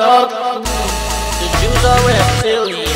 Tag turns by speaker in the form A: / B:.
A: The Jews are reptilian.